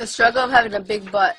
The struggle of having a big butt.